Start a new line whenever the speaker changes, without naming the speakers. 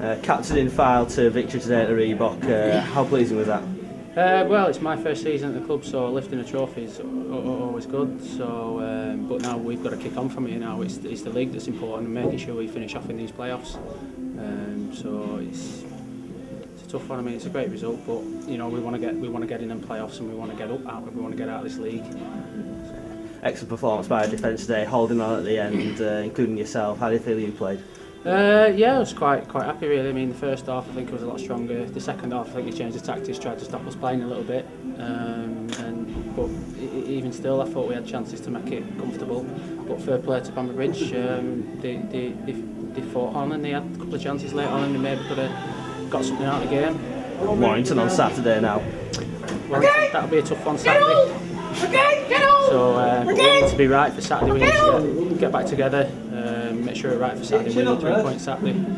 Uh, captain in file to victory today at the Reebok. Uh, how pleasing was that?
Uh, well, it's my first season at the club, so lifting a trophy is always good. So, um, but now we've got to kick on from here. Now it's, it's the league that's important, and making sure we finish off in these playoffs. Um, so it's it's tough one. I mean, it's a great result, but you know we want to get we want to get in them playoffs, and we want to get up out. We want to get out of this league.
Excellent performance by our defence today, holding on at the end, uh, including yourself. How do you feel you played?
Uh, yeah, I was quite quite happy really. I mean, the first half I think it was a lot stronger. The second half I think he changed the tactics, tried to stop us playing a little bit. Um, and but even still, I thought we had chances to make it comfortable. But fair play to Bamber Bridge, um, they, they, they, they fought on and they had a couple of chances later on and they maybe could have got something out of the game.
Warrington on Saturday now.
okay. that'll be a tough one Saturday.
Okay, get on!
So uh, we need to be right for Saturday. We need to get, get back together, um, make sure we're right for Saturday. We need three points Saturday.